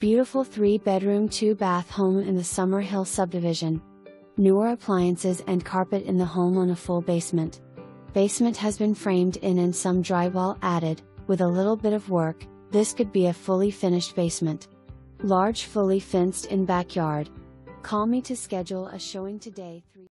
Beautiful 3 bedroom 2 bath home in the Summer Hill subdivision. Newer appliances and carpet in the home on a full basement. Basement has been framed in and some drywall added, with a little bit of work, this could be a fully finished basement. Large fully fenced in backyard. Call me to schedule a showing today.